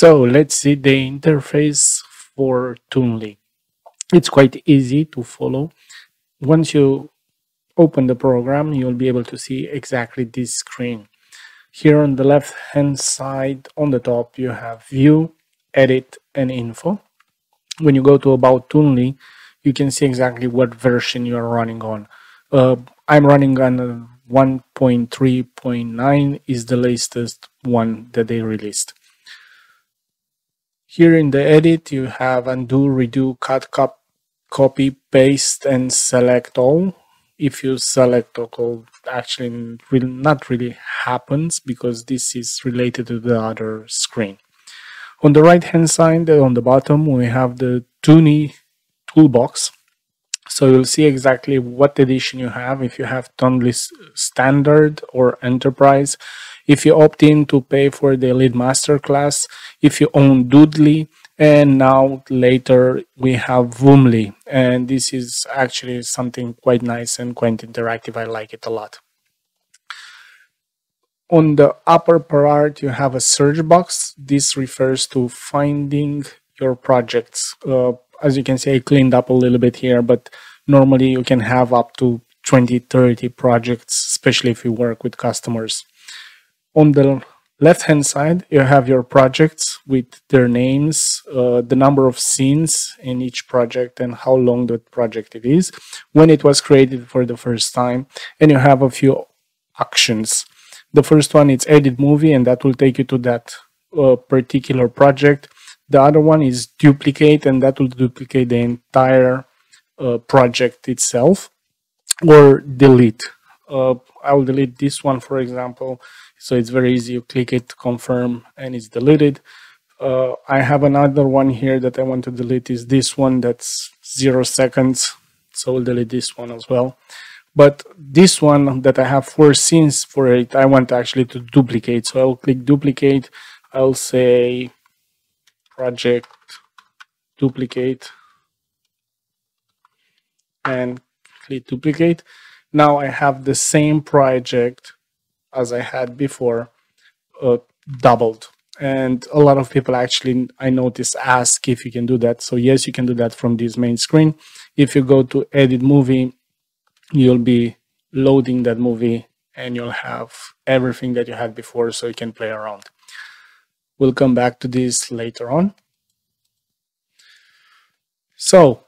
So let's see the interface for Toonly. It's quite easy to follow. Once you open the program, you'll be able to see exactly this screen. Here on the left hand side on the top, you have view, edit and info. When you go to about Toonly, you can see exactly what version you are running on. Uh, I'm running on 1.3.9 is the latest one that they released. Here in the edit, you have undo, redo, cut, cop, copy, paste, and select all. If you select all, actually will not really happens because this is related to the other screen. On the right hand side, uh, on the bottom, we have the Toonly toolbox. So you'll see exactly what edition you have, if you have Toonly Standard or Enterprise, if you opt in to pay for the Elite Masterclass, if you own Doodly, and now later we have Voomly, and this is actually something quite nice and quite interactive. I like it a lot. On the upper part, you have a search box. This refers to finding your projects. Uh, as you can see, I cleaned up a little bit here, but normally you can have up to 20, 30 projects, especially if you work with customers. On the left hand side, you have your projects with their names, uh, the number of scenes in each project, and how long that project it is, when it was created for the first time, and you have a few actions. The first one is edit movie, and that will take you to that uh, particular project. The other one is duplicate, and that will duplicate the entire uh, project itself, or delete. Uh, I will delete this one, for example, so it's very easy. You click it, confirm, and it's deleted. Uh, I have another one here that I want to delete is this one that's zero seconds. So we'll delete this one as well. But this one that I have four scenes for it, I want actually to duplicate. So I'll click duplicate. I'll say project duplicate and click duplicate. Now I have the same project as I had before uh, doubled. And a lot of people actually, I noticed, ask if you can do that. So yes, you can do that from this main screen. If you go to edit movie, you'll be loading that movie and you'll have everything that you had before so you can play around. We'll come back to this later on. So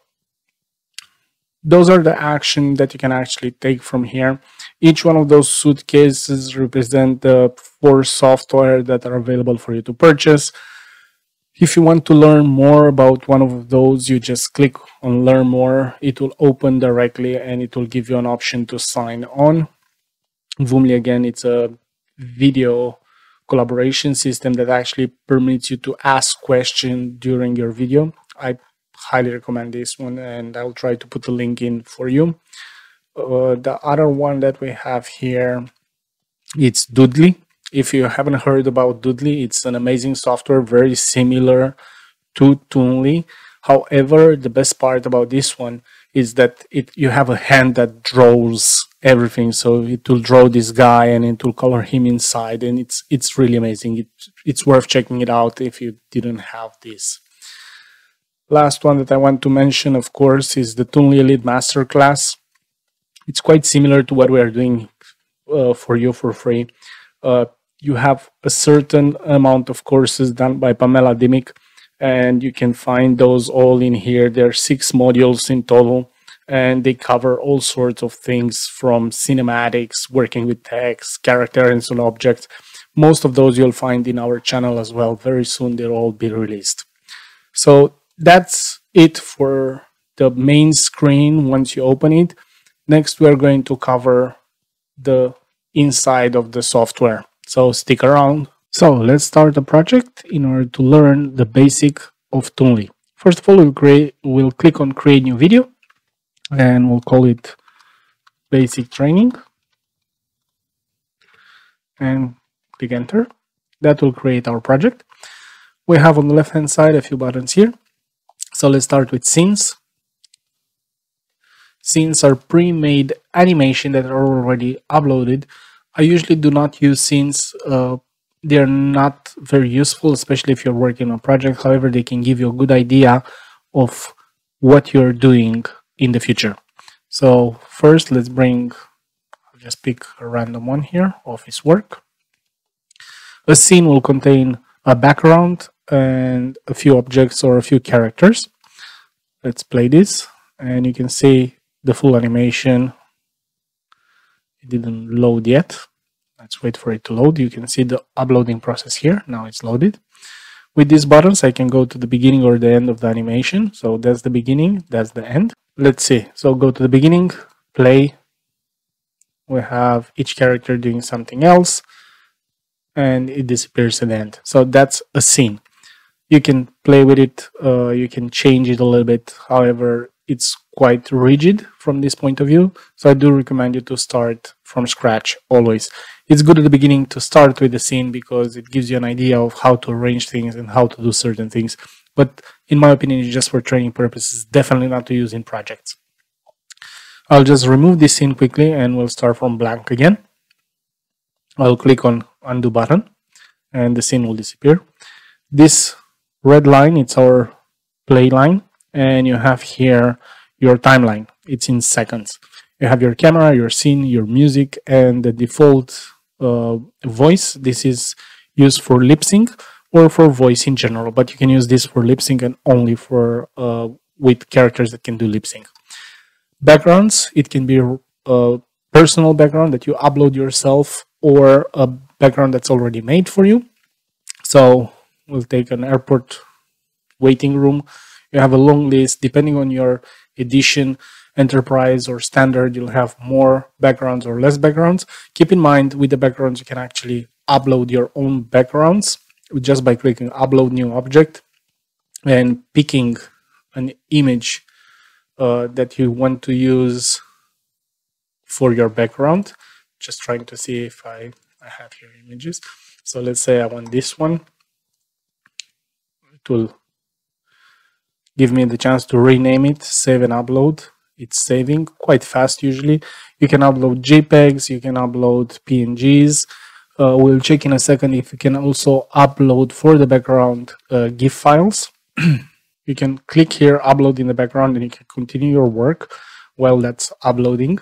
those are the action that you can actually take from here. Each one of those suitcases represent the four software that are available for you to purchase. If you want to learn more about one of those, you just click on learn more. It will open directly and it will give you an option to sign on. Voomly again, it's a video collaboration system that actually permits you to ask questions during your video. I highly recommend this one and I'll try to put the link in for you. Uh, the other one that we have here, it's Doodly. If you haven't heard about Doodly, it's an amazing software, very similar to Toonly. However, the best part about this one is that it you have a hand that draws everything. So it will draw this guy and it will color him inside, and it's it's really amazing. It, it's worth checking it out if you didn't have this. Last one that I want to mention, of course, is the Toonly Elite Masterclass. It's quite similar to what we are doing uh, for you for free. Uh, you have a certain amount of courses done by Pamela Dimick, and you can find those all in here. There are six modules in total, and they cover all sorts of things from cinematics, working with text, characters and objects. Most of those you'll find in our channel as well. Very soon they'll all be released. So that's it for the main screen once you open it. Next, we're going to cover the inside of the software. So stick around. So let's start the project in order to learn the basic of Toonly. First of all, we'll, create, we'll click on create new video and we'll call it basic training and click enter. That will create our project. We have on the left hand side a few buttons here. So let's start with scenes. Scenes are pre-made animation that are already uploaded. I usually do not use scenes uh, they're not very useful, especially if you're working on a project. However, they can give you a good idea of what you're doing in the future. So first, let's bring, I'll just pick a random one here, office work. A scene will contain a background and a few objects or a few characters. Let's play this and you can see the full animation. It didn't load yet. Let's wait for it to load. You can see the uploading process here. Now it's loaded. With these buttons, I can go to the beginning or the end of the animation. So that's the beginning, that's the end. Let's see. So go to the beginning, play. We have each character doing something else and it disappears at the end. So that's a scene. You can play with it, uh, you can change it a little bit. However, it's quite rigid from this point of view. So I do recommend you to start from scratch always. It's good at the beginning to start with the scene because it gives you an idea of how to arrange things and how to do certain things. But in my opinion, just for training purposes, definitely not to use in projects. I'll just remove this scene quickly and we'll start from blank again. I'll click on undo button and the scene will disappear. This red line, it's our play line and you have here your timeline. It's in seconds. You have your camera, your scene, your music, and the default uh, voice. This is used for lip sync or for voice in general, but you can use this for lip sync and only for uh, with characters that can do lip sync. Backgrounds, it can be a personal background that you upload yourself or a background that's already made for you. So we'll take an airport waiting room. You have a long list. Depending on your edition enterprise or standard you'll have more backgrounds or less backgrounds. Keep in mind with the backgrounds you can actually upload your own backgrounds just by clicking upload new object and picking an image uh, that you want to use for your background. Just trying to see if I, I have your images. So let's say I want this one it will give me the chance to rename it, save and upload. It's saving quite fast usually. You can upload JPEGs, you can upload PNGs. Uh, we'll check in a second if you can also upload for the background uh, GIF files. you can click here, upload in the background, and you can continue your work while that's uploading.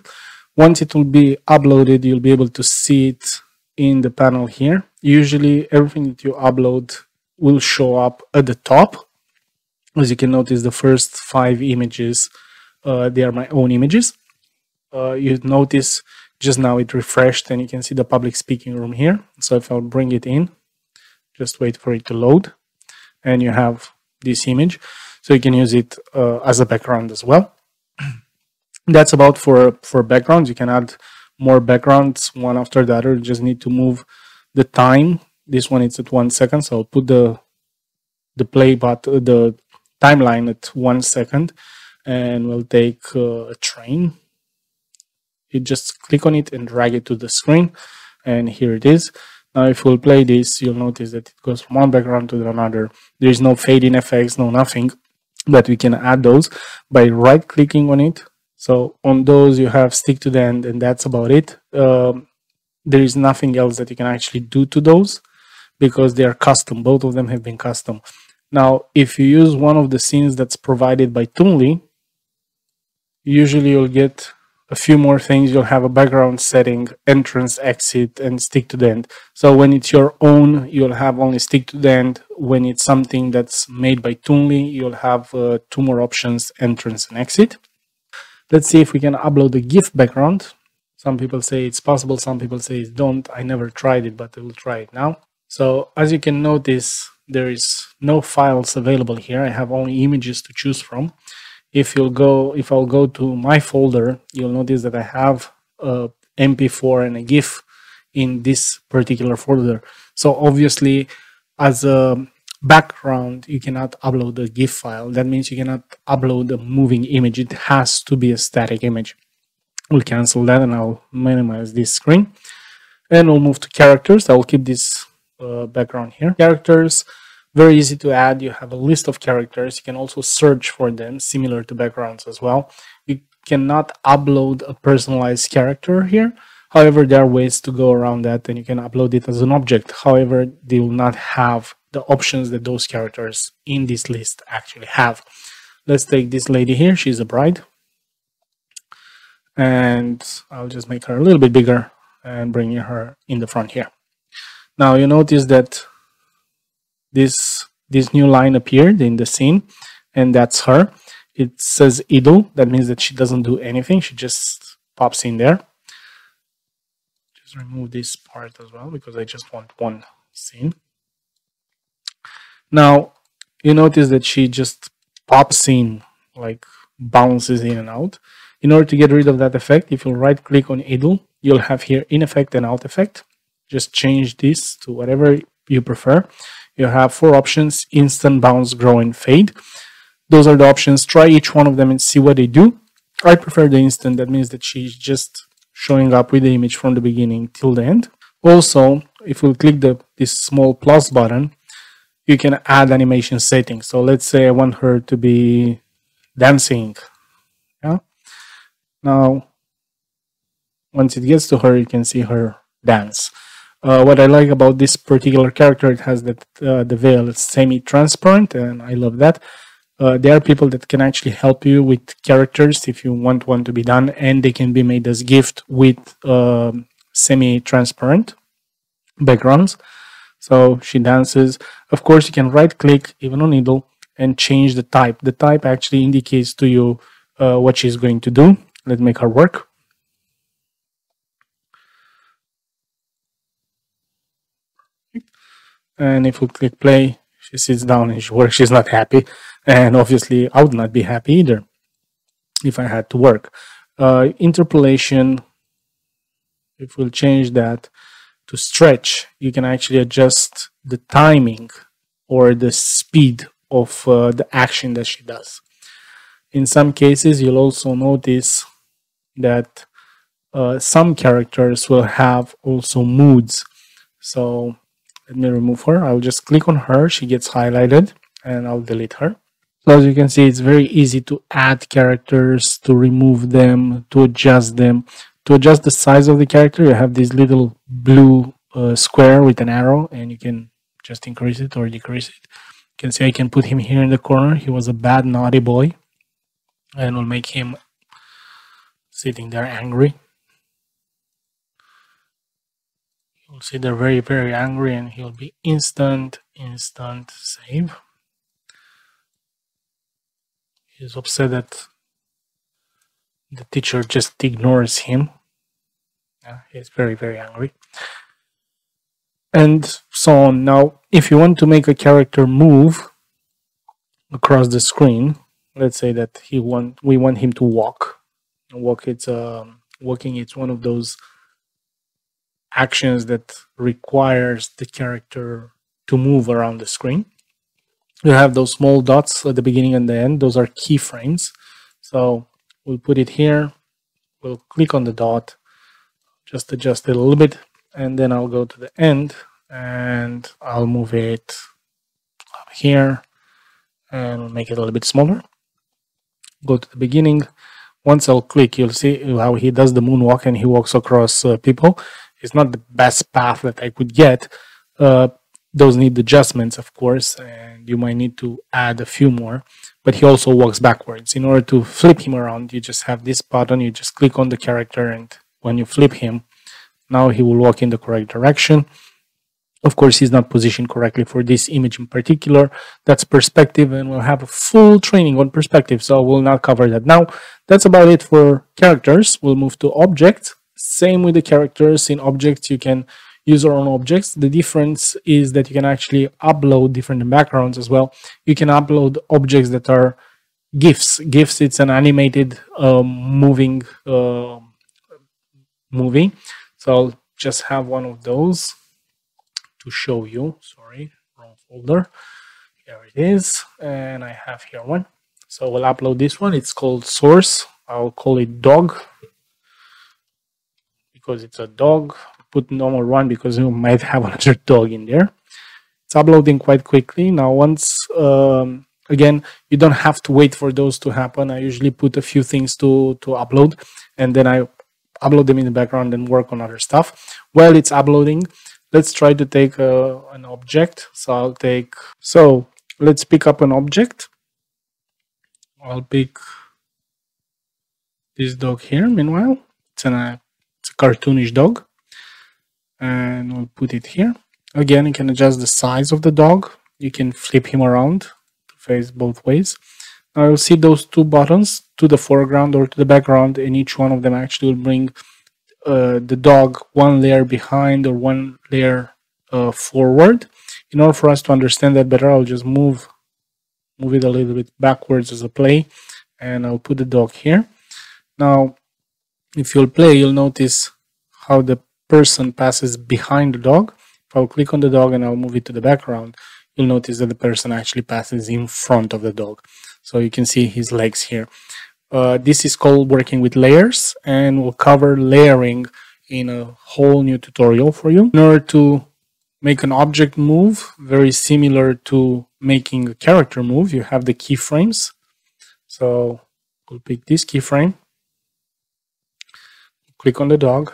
Once it will be uploaded, you'll be able to see it in the panel here. Usually everything that you upload will show up at the top as you can notice, the first five images, uh, they are my own images. Uh, you notice just now it refreshed and you can see the public speaking room here. So if I'll bring it in, just wait for it to load and you have this image. So you can use it uh, as a background as well. That's about for, for backgrounds. You can add more backgrounds one after the other. You just need to move the time. This one is at one second. So I'll put the the play button, the timeline at one second and we'll take uh, a train. You just click on it and drag it to the screen and here it is. Now if we'll play this you'll notice that it goes from one background to another. There is no fading effects no nothing but we can add those by right clicking on it. So on those you have stick to the end and that's about it. Um, there is nothing else that you can actually do to those because they are custom both of them have been custom now, if you use one of the scenes that's provided by Toonly, usually you'll get a few more things. You'll have a background setting, entrance, exit, and stick to the end. So when it's your own, you'll have only stick to the end. When it's something that's made by Toonly, you'll have uh, two more options, entrance and exit. Let's see if we can upload a GIF background. Some people say it's possible, some people say it don't. I never tried it, but I will try it now. So as you can notice, there is no files available here. I have only images to choose from. If you'll go, if I'll go to my folder, you'll notice that I have a MP4 and a GIF in this particular folder. So obviously, as a background, you cannot upload a GIF file. That means you cannot upload a moving image. It has to be a static image. We'll cancel that and I'll minimize this screen. And we'll move to characters. I will keep this uh, background here. Characters, very easy to add. You have a list of characters. You can also search for them, similar to backgrounds as well. You cannot upload a personalized character here. However, there are ways to go around that and you can upload it as an object. However, they will not have the options that those characters in this list actually have. Let's take this lady here. She's a bride. And I'll just make her a little bit bigger and bring her in the front here. Now you notice that this this new line appeared in the scene and that's her. It says idle. That means that she doesn't do anything. She just pops in there. Just remove this part as well because I just want one scene. Now you notice that she just pops in like bounces in and out. In order to get rid of that effect, if you right click on idle, you'll have here in effect and out effect. Just change this to whatever you prefer. You have four options, instant, bounce, grow, and fade. Those are the options. Try each one of them and see what they do. I prefer the instant. That means that she's just showing up with the image from the beginning till the end. Also, if we click the this small plus button, you can add animation settings. So let's say I want her to be dancing. Yeah. Now, once it gets to her, you can see her dance. Uh, what I like about this particular character, it has that uh, the veil is semi-transparent, and I love that. Uh, there are people that can actually help you with characters if you want one to be done, and they can be made as gift with um, semi-transparent backgrounds. So she dances. Of course, you can right click even on idle and change the type. The type actually indicates to you uh, what she's going to do. Let's make her work. And if we click play, she sits down and she works. She's not happy. And obviously, I would not be happy either if I had to work. Uh, interpolation, if we'll change that, to stretch, you can actually adjust the timing or the speed of uh, the action that she does. In some cases, you'll also notice that uh, some characters will have also moods. So let me remove her. I'll just click on her. She gets highlighted and I'll delete her. So as you can see, it's very easy to add characters, to remove them, to adjust them. To adjust the size of the character, you have this little blue uh, square with an arrow and you can just increase it or decrease it. You can see I can put him here in the corner. He was a bad, naughty boy. And we'll make him sitting there angry. You'll see they're very, very angry and he'll be instant, instant save. He's upset that the teacher just ignores him. Yeah, he's very, very angry. And so on. Now, if you want to make a character move across the screen, let's say that he want we want him to walk. Walk it's um, walking it's one of those actions that requires the character to move around the screen. You have those small dots at the beginning and the end. Those are keyframes. So we'll put it here. We'll click on the dot, just adjust it a little bit, and then I'll go to the end and I'll move it up here and make it a little bit smaller. Go to the beginning. Once I'll click, you'll see how he does the moonwalk and he walks across uh, people. It's not the best path that I could get. Uh, those need adjustments, of course, and you might need to add a few more. But he also walks backwards. In order to flip him around, you just have this button. You just click on the character, and when you flip him, now he will walk in the correct direction. Of course, he's not positioned correctly for this image in particular. That's perspective, and we'll have a full training on perspective, so we'll not cover that now. That's about it for characters. We'll move to objects. Same with the characters. In objects, you can use your own objects. The difference is that you can actually upload different backgrounds as well. You can upload objects that are GIFs. GIFs, it's an animated uh, moving uh, movie. So I'll just have one of those to show you. Sorry, wrong folder. Here it is. And I have here one. So we'll upload this one. It's called source. I'll call it dog because it's a dog. Put normal one because you might have another dog in there. It's uploading quite quickly. Now once, um, again, you don't have to wait for those to happen. I usually put a few things to, to upload and then I upload them in the background and work on other stuff. While it's uploading, let's try to take uh, an object. So I'll take, so let's pick up an object. I'll pick this dog here, meanwhile. It's, an, cartoonish dog. And we'll put it here. Again, you can adjust the size of the dog. You can flip him around to face both ways. Now you'll see those two buttons to the foreground or to the background and each one of them actually will bring uh, the dog one layer behind or one layer uh, forward. In order for us to understand that better, I'll just move move it a little bit backwards as a play and I'll put the dog here. Now, if you'll play, you'll notice how the person passes behind the dog. If I'll click on the dog and I'll move it to the background, you'll notice that the person actually passes in front of the dog. So you can see his legs here. Uh, this is called working with layers and we'll cover layering in a whole new tutorial for you. In order to make an object move, very similar to making a character move, you have the keyframes. So we'll pick this keyframe, click on the dog,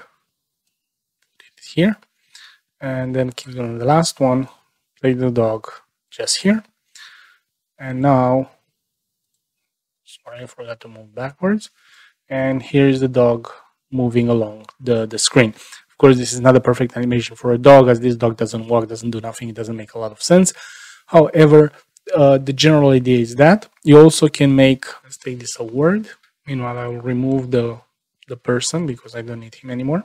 here, and then click on the last one, place the dog just here. And now, sorry, I forgot to move backwards. And here is the dog moving along the, the screen. Of course, this is not a perfect animation for a dog as this dog doesn't walk, doesn't do nothing, it doesn't make a lot of sense. However, uh, the general idea is that you also can make, let's take this a word Meanwhile, I will remove the, the person because I don't need him anymore.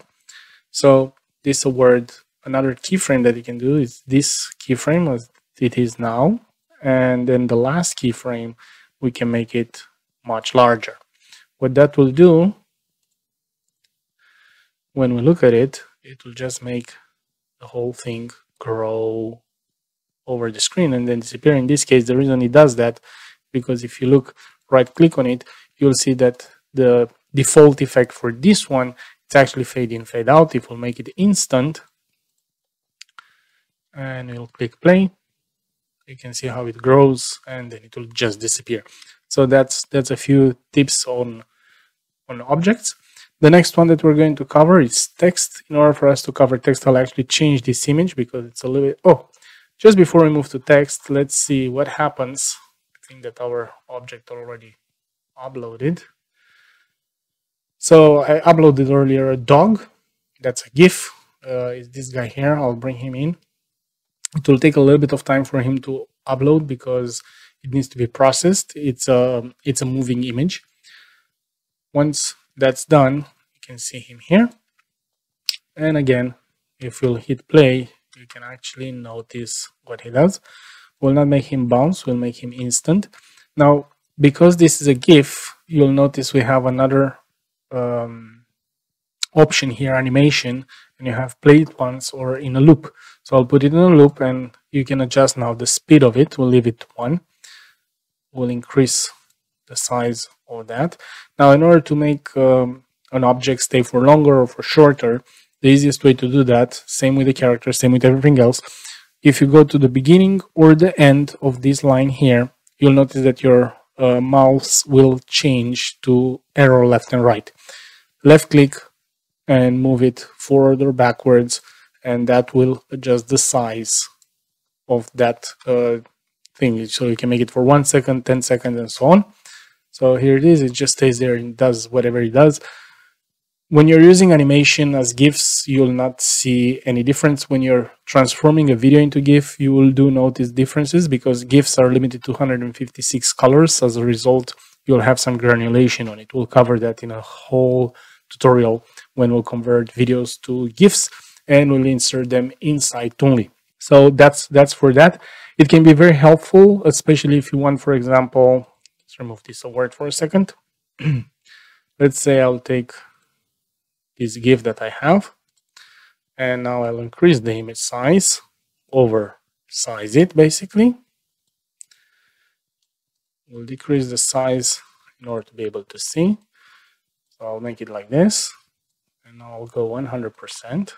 So this award, another keyframe that you can do is this keyframe as it is now. And then the last keyframe, we can make it much larger. What that will do, when we look at it, it will just make the whole thing grow over the screen and then disappear. In this case, the reason it does that, because if you look right click on it, you'll see that the default effect for this one, it's actually fade in, fade out. If we'll make it instant, and we'll click play, you can see how it grows and then it will just disappear. So that's that's a few tips on on objects. The next one that we're going to cover is text. In order for us to cover text, I'll actually change this image because it's a little bit, oh, just before we move to text, let's see what happens. I think that our object already uploaded. So I uploaded earlier a dog. That's a GIF. Uh, is this guy here? I'll bring him in. It will take a little bit of time for him to upload because it needs to be processed. It's a it's a moving image. Once that's done, you can see him here. And again, if you'll hit play, you can actually notice what he does. We'll not make him bounce, we'll make him instant. Now, because this is a GIF, you'll notice we have another um, option here, animation, and you have play it once or in a loop. So I'll put it in a loop and you can adjust now the speed of it. We'll leave it one. We'll increase the size of that. Now, in order to make um, an object stay for longer or for shorter, the easiest way to do that, same with the character, same with everything else, if you go to the beginning or the end of this line here, you'll notice that your uh, mouse will change to arrow left and right. Left click and move it forward or backwards, and that will adjust the size of that uh, thing. So you can make it for one second, 10 seconds, and so on. So here it is, it just stays there and does whatever it does. When you're using animation as GIFs, you'll not see any difference. When you're transforming a video into GIF, you will do notice differences because GIFs are limited to 156 colors. As a result, you'll have some granulation on it. We'll cover that in a whole tutorial when we'll convert videos to GIFs and we'll insert them inside Toonly. So that's that's for that. It can be very helpful, especially if you want, for example, let's remove this word for a second. let's say I'll take this GIF that I have. And now I'll increase the image size, over size it basically. We'll decrease the size in order to be able to see. So I'll make it like this. And I'll go 100%.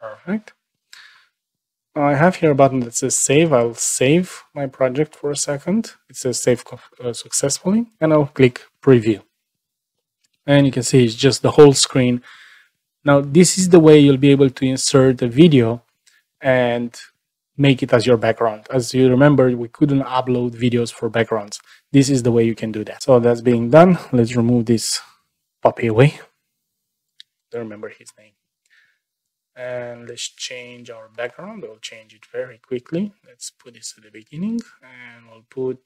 Perfect. I have here a button that says save. I'll save my project for a second. It says save uh, successfully and I'll click preview. And you can see it's just the whole screen. Now this is the way you'll be able to insert a video and make it as your background. As you remember, we couldn't upload videos for backgrounds. This is the way you can do that. So that's being done. Let's remove this puppy away. Don't remember his name and let's change our background. We'll change it very quickly. Let's put this at the beginning. And we'll put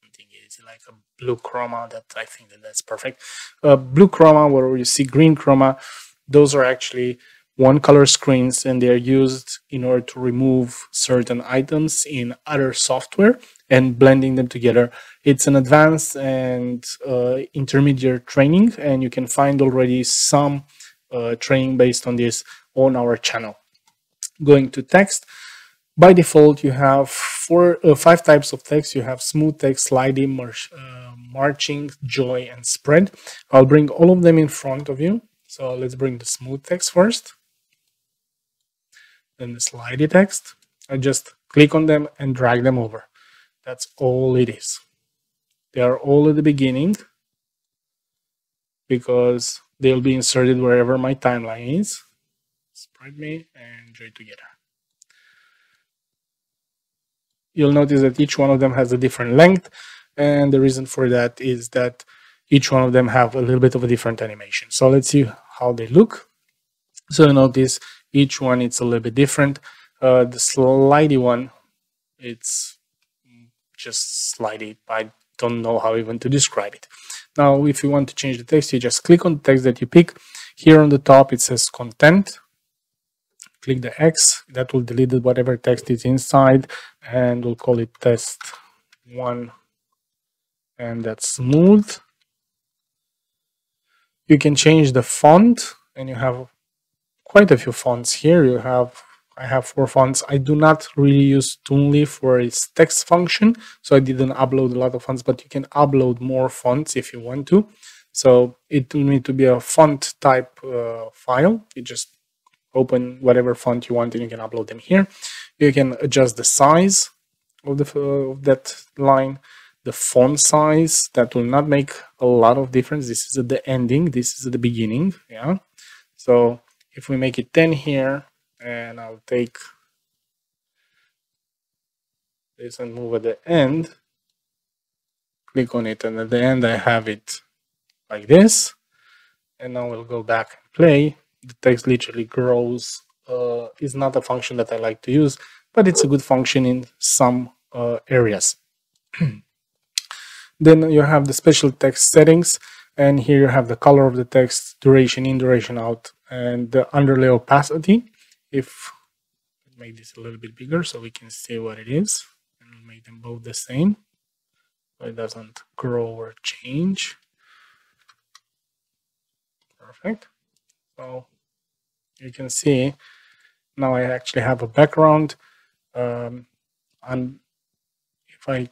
something. Easy like a blue chroma that I think that that's perfect. Uh, blue chroma where you see green chroma those are actually one color screens and they're used in order to remove certain items in other software and blending them together. It's an advanced and uh, intermediate training and you can find already some uh, training based on this on our channel. Going to text, by default you have four, uh, five types of text. You have smooth text, sliding, uh, marching, joy, and spread. I'll bring all of them in front of you. So let's bring the smooth text first. Then the slidey text. I just click on them and drag them over. That's all it is. They are all at the beginning because they'll be inserted wherever my timeline is. Spread me and join together. You'll notice that each one of them has a different length and the reason for that is that each one of them have a little bit of a different animation. So let's see how they look. So notice each one it's a little bit different. Uh, the slidey one, it's just slidey. I don't know how even to describe it. Now, if you want to change the text, you just click on the text that you pick. Here on the top, it says content. Click the X. That will delete whatever text is inside, and we'll call it test one. And that's smooth. You can change the font, and you have quite a few fonts here. You have I have four fonts. I do not really use Toonly for its text function, so I didn't upload a lot of fonts, but you can upload more fonts if you want to. So it will need to be a font type uh, file. You just open whatever font you want and you can upload them here. You can adjust the size of, the, uh, of that line, the font size. That will not make a lot of difference. This is at the ending. This is at the beginning. Yeah. So if we make it 10 here, and I'll take this and move at the end. Click on it and at the end I have it like this. And now we'll go back and play. The text literally grows uh, is not a function that I like to use but it's a good function in some uh, areas. Then you have the special text settings and here you have the color of the text duration in duration out and the underlay opacity if make this a little bit bigger so we can see what it is and make them both the same. So it doesn't grow or change. Perfect. So you can see now I actually have a background um, and if I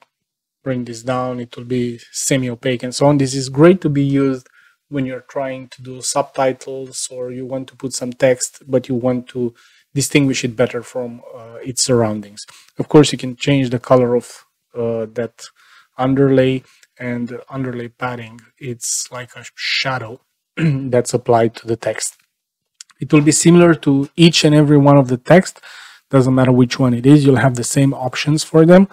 bring this down it will be semi-opaque and so on. This is great to be used when you're trying to do subtitles or you want to put some text, but you want to distinguish it better from uh, its surroundings. Of course, you can change the color of uh, that underlay and underlay padding. It's like a shadow that's applied to the text. It will be similar to each and every one of the text. Doesn't matter which one it is, you'll have the same options for them.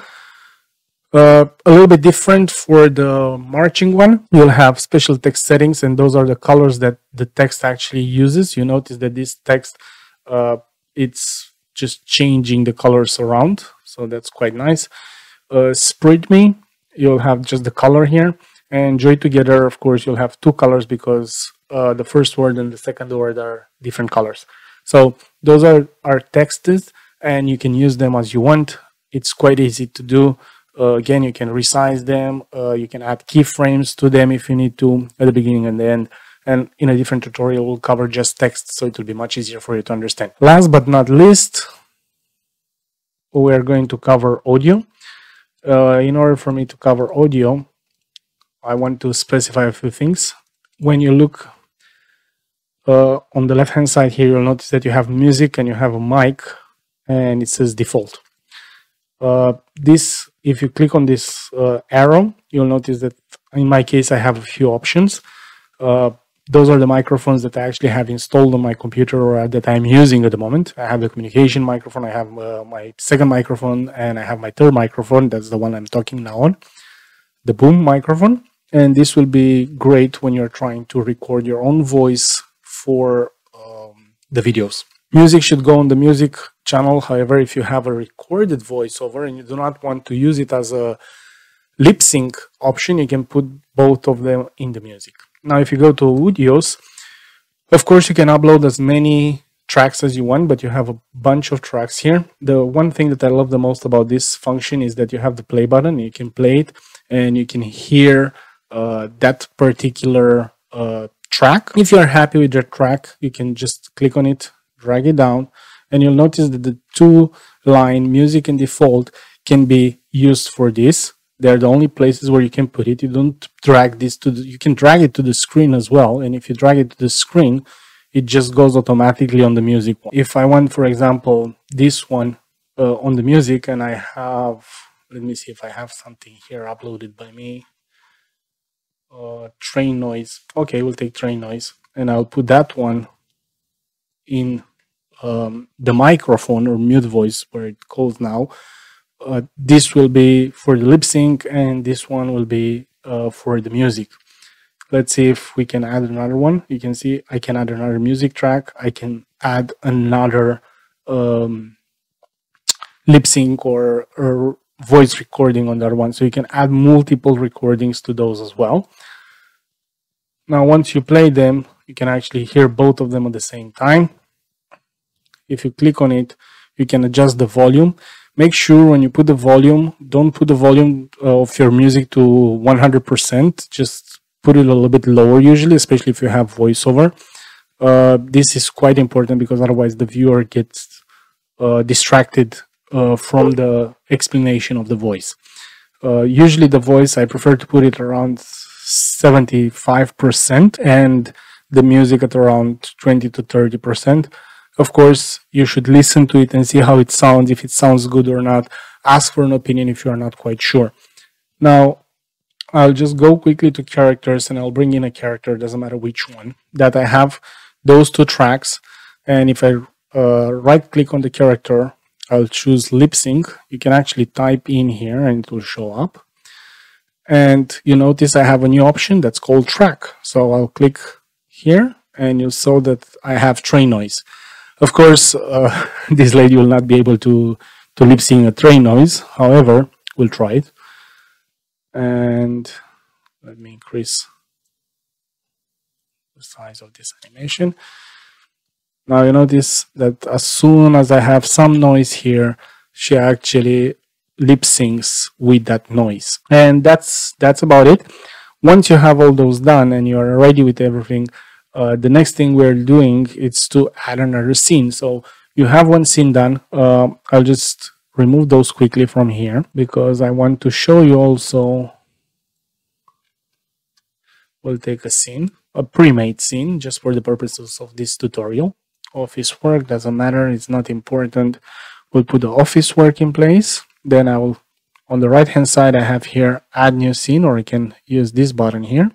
Uh, a little bit different for the marching one. You'll have special text settings, and those are the colors that the text actually uses. You notice that this text, uh, it's just changing the colors around, so that's quite nice. Uh, Spread Me, you'll have just the color here, and Joy Together, of course, you'll have two colors because uh, the first word and the second word are different colors. So those are our texts, and you can use them as you want. It's quite easy to do. Uh, again, you can resize them. Uh, you can add keyframes to them if you need to at the beginning and the end. And in a different tutorial, we'll cover just text, so it will be much easier for you to understand. Last but not least, we are going to cover audio. Uh, in order for me to cover audio, I want to specify a few things. When you look uh, on the left hand side here, you'll notice that you have music and you have a mic and it says default. Uh, this, if you click on this uh, arrow, you'll notice that in my case, I have a few options. Uh, those are the microphones that I actually have installed on my computer or that I'm using at the moment. I have the communication microphone, I have uh, my second microphone, and I have my third microphone. That's the one I'm talking now on, the boom microphone. And this will be great when you're trying to record your own voice for um, the videos. Music should go on the music channel. However, if you have a recorded voiceover and you do not want to use it as a lip sync option, you can put both of them in the music. Now, if you go to audios, of course, you can upload as many tracks as you want, but you have a bunch of tracks here. The one thing that I love the most about this function is that you have the play button. You can play it and you can hear uh, that particular uh, track. If you are happy with your track, you can just click on it, drag it down, and you'll notice that the two line music and default can be used for this. They're the only places where you can put it. You don't drag this to the, you can drag it to the screen as well. And if you drag it to the screen, it just goes automatically on the music. If I want, for example, this one uh, on the music and I have, let me see if I have something here uploaded by me. Uh, train noise. Okay, we'll take train noise and I'll put that one in um, the microphone or mute voice where it calls now. Uh, this will be for the lip sync and this one will be uh, for the music. Let's see if we can add another one. You can see I can add another music track. I can add another um, lip sync or, or voice recording on that one. So you can add multiple recordings to those as well. Now, once you play them, you can actually hear both of them at the same time if you click on it, you can adjust the volume. Make sure when you put the volume, don't put the volume uh, of your music to 100%. Just put it a little bit lower usually, especially if you have voiceover. Uh, this is quite important because otherwise the viewer gets uh, distracted uh, from the explanation of the voice. Uh, usually the voice, I prefer to put it around 75% and the music at around 20 to 30%. Of course, you should listen to it and see how it sounds, if it sounds good or not. Ask for an opinion if you are not quite sure. Now, I'll just go quickly to characters and I'll bring in a character, doesn't matter which one, that I have those two tracks. And if I uh, right click on the character, I'll choose lip sync. You can actually type in here and it will show up. And you notice I have a new option that's called track. So I'll click here and you saw that I have train noise. Of course, uh, this lady will not be able to, to lip sync a train noise. However, we'll try it. And let me increase the size of this animation. Now you notice that as soon as I have some noise here, she actually lip syncs with that noise. And that's that's about it. Once you have all those done and you're ready with everything, uh, the next thing we're doing is to add another scene. So you have one scene done. Uh, I'll just remove those quickly from here because I want to show you also. We'll take a scene, a pre-made scene, just for the purposes of this tutorial. Office work doesn't matter, it's not important. We'll put the office work in place. Then I will, on the right hand side, I have here add new scene, or I can use this button here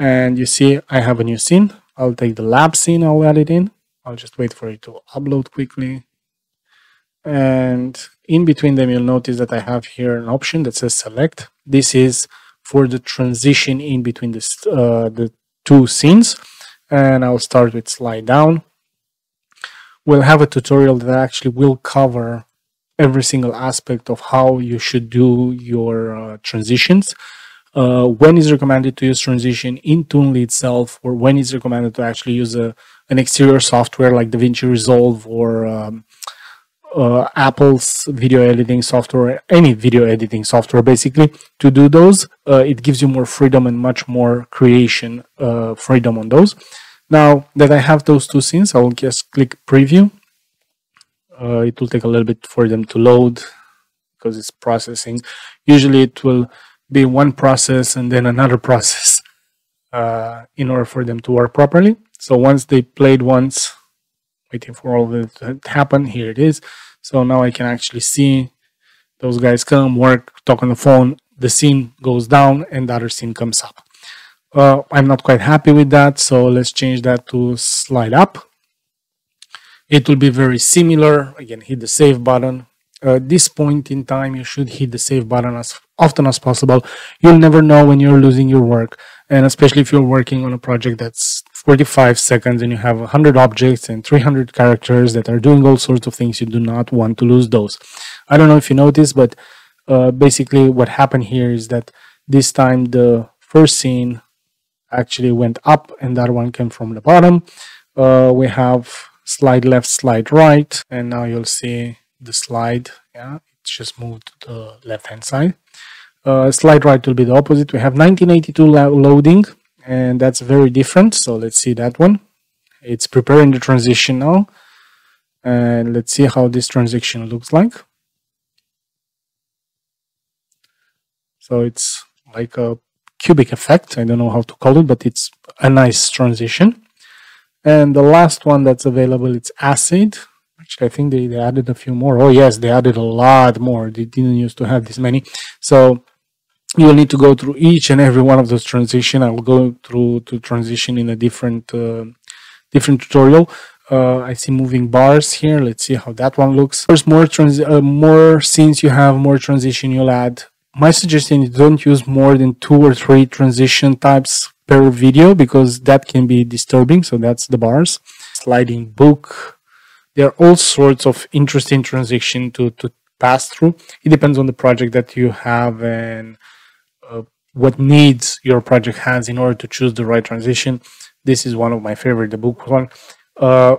and you see I have a new scene. I'll take the lab scene, I'll add it in. I'll just wait for it to upload quickly. And in between them, you'll notice that I have here an option that says select. This is for the transition in between this, uh, the two scenes. And I'll start with slide down. We'll have a tutorial that actually will cover every single aspect of how you should do your uh, transitions uh, when is recommended to use transition in Toonly itself, or when is recommended to actually use a, an exterior software like DaVinci Resolve or um, uh, Apple's video editing software, any video editing software, basically, to do those. Uh, it gives you more freedom and much more creation uh, freedom on those. Now that I have those two scenes, I'll just click preview. Uh, it will take a little bit for them to load because it's processing. Usually it will be one process and then another process uh, in order for them to work properly. So once they played once, waiting for all of it to happen. Here it is. So now I can actually see those guys come, work, talk on the phone, the scene goes down and the other scene comes up. Uh, I'm not quite happy with that, so let's change that to slide up. It will be very similar. Again, hit the save button. Uh, this point in time, you should hit the save button as often as possible. You'll never know when you're losing your work, and especially if you're working on a project that's 45 seconds and you have 100 objects and 300 characters that are doing all sorts of things, you do not want to lose those. I don't know if you noticed, but uh, basically what happened here is that this time the first scene actually went up and that one came from the bottom. Uh, we have slide left, slide right, and now you'll see the slide. Yeah, it's just moved to the left hand side. Uh, slide right will be the opposite. We have 1982 lo loading, and that's very different. So let's see that one. It's preparing the transition now. And let's see how this transition looks like. So it's like a cubic effect. I don't know how to call it, but it's a nice transition. And the last one that's available, it's acid. Actually, I think they, they added a few more. Oh, yes, they added a lot more. They didn't used to have this many. So you'll need to go through each and every one of those transition. I will go through to transition in a different uh, different tutorial. Uh, I see moving bars here. Let's see how that one looks. First, more trans uh, more scenes you have, more transition you'll add my suggestion is don't use more than two or three transition types per video because that can be disturbing. So that's the bars. Sliding book. There are all sorts of interesting transition to, to pass through. It depends on the project that you have and what needs your project has in order to choose the right transition. This is one of my favorite, the book one. Uh,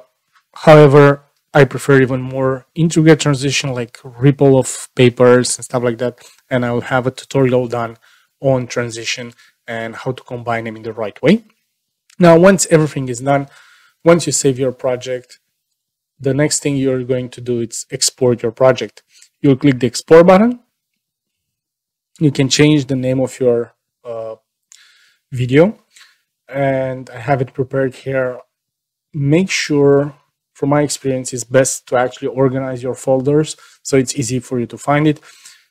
however, I prefer even more intricate transition like ripple of papers and stuff like that. And I will have a tutorial done on transition and how to combine them in the right way. Now, once everything is done, once you save your project, the next thing you're going to do is export your project. You'll click the export button. You can change the name of your uh, video and I have it prepared here. Make sure from my experience, it's best to actually organize your folders so it's easy for you to find it.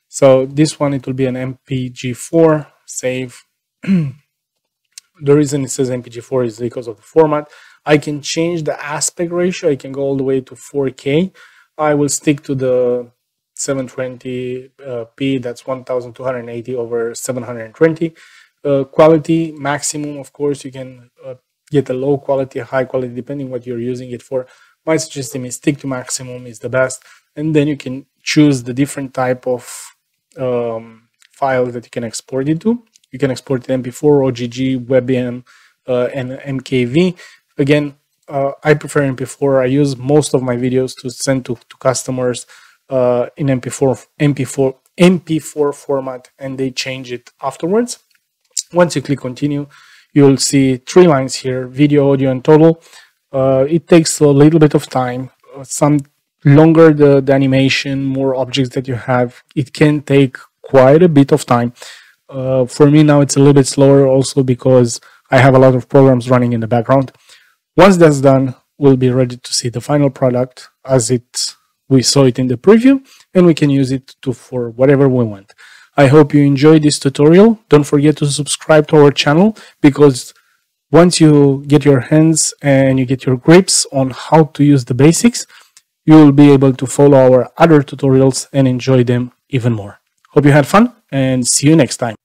So this one, it will be an MPG4 save. the reason it says MPG4 is because of the format. I can change the aspect ratio. I can go all the way to 4K. I will stick to the 720p. Uh, that's 1280 over 720. Uh, quality maximum, of course, you can uh, get a low quality, high quality, depending what you're using it for my suggestion is stick to maximum is the best and then you can choose the different type of um, file that you can export it to you can export it mp4 ogg webm uh, and mkv again uh, i prefer mp4 i use most of my videos to send to, to customers uh, in mp4 mp4 mp4 format and they change it afterwards once you click continue you'll see three lines here video audio and total uh, it takes a little bit of time. Uh, some longer the, the animation, more objects that you have, it can take quite a bit of time. Uh, for me now it's a little bit slower also because I have a lot of programs running in the background. Once that's done, we'll be ready to see the final product as it we saw it in the preview and we can use it to for whatever we want. I hope you enjoyed this tutorial. Don't forget to subscribe to our channel because once you get your hands and you get your grips on how to use the basics, you will be able to follow our other tutorials and enjoy them even more. Hope you had fun and see you next time.